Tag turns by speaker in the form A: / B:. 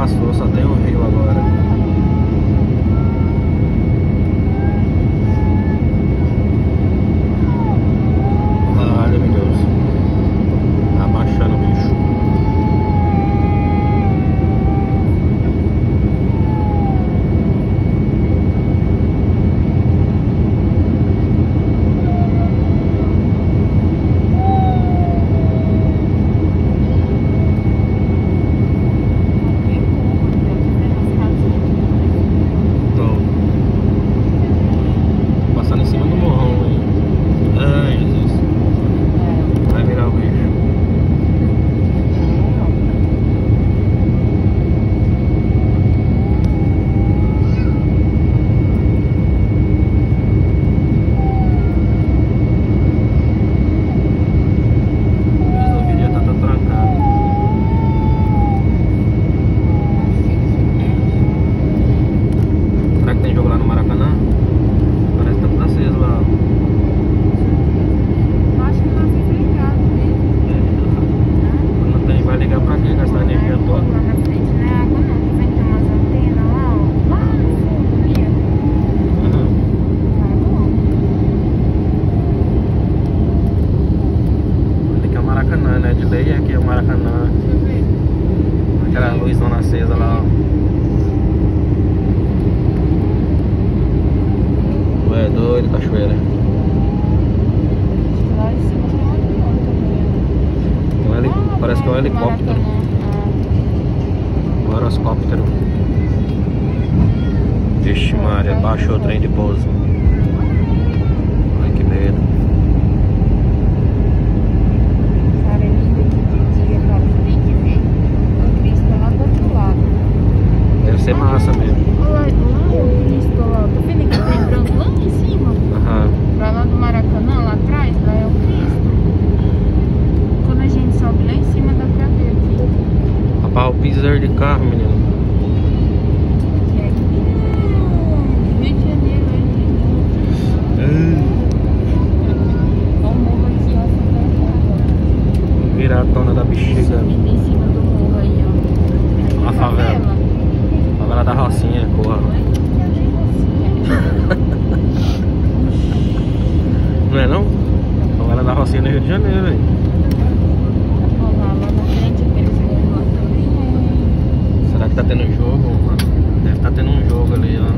A: passou, só tem o rio agora. acesa lá, ó. É doido, cachoeira. Lá
B: em cima um heli... Ah, parece que é um helicóptero. Um aeroscóptero. Vixe Maria, baixou o trem
A: de pouso. Massa mesmo.
B: Olha lá, lá o Cristo lá. Tá vendo que tem branco lá em cima?
A: Aham.
B: Pra lá do Maracanã, lá atrás, lá é o Cristo. Quando a gente sobe lá em cima, dá pra ver aqui.
A: Rapaz, o piser de carro, menino.
B: Que é aqui. Rocinha no Rio de Janeiro aí.
A: Será que tá tendo jogo? Deve tá tendo um jogo ali, ó.